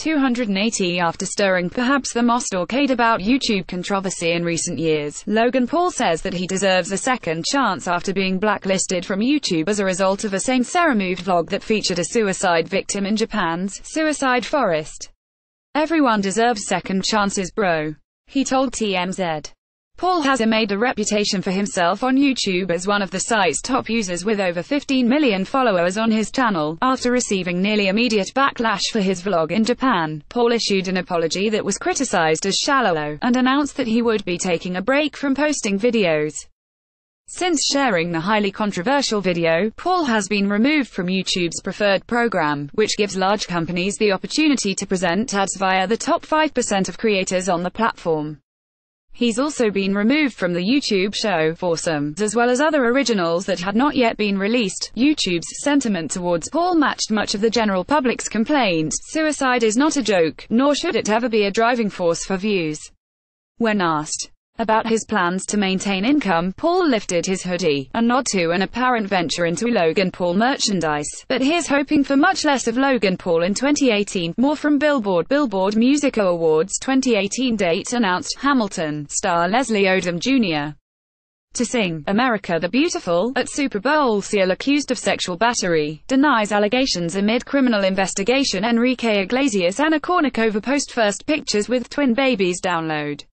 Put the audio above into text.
280 After stirring perhaps the most stalked about YouTube controversy in recent years, Logan Paul says that he deserves a second chance after being blacklisted from YouTube as a result of a same-removed vlog that featured a suicide victim in Japan's suicide forest. Everyone deserves second chances bro. He told TMZ. Paul has made a reputation for himself on YouTube as one of the site's top users with over 15 million followers on his channel. After receiving nearly immediate backlash for his vlog in Japan, Paul issued an apology that was criticized as shallow, and announced that he would be taking a break from posting videos. Since sharing the highly controversial video, Paul has been removed from YouTube's preferred program, which gives large companies the opportunity to present ads via the top 5% of creators on the platform. He's also been removed from the YouTube show Foursomes, as well as other originals that had not yet been released. YouTube's sentiment towards Paul matched much of the general public's complaints. Suicide is not a joke, nor should it ever be a driving force for views. When asked about his plans to maintain income, Paul lifted his hoodie, a nod to an apparent venture into Logan Paul merchandise. But here's hoping for much less of Logan Paul in 2018. More from Billboard. Billboard Music Awards 2018 date announced. Hamilton star Leslie Odom Jr. To sing America the Beautiful at Super Bowl. Seal accused of sexual battery, denies allegations amid criminal investigation. Enrique Iglesias and Anna Kournikova post first pictures with twin babies download.